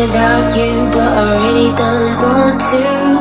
without you, but I really don't want to.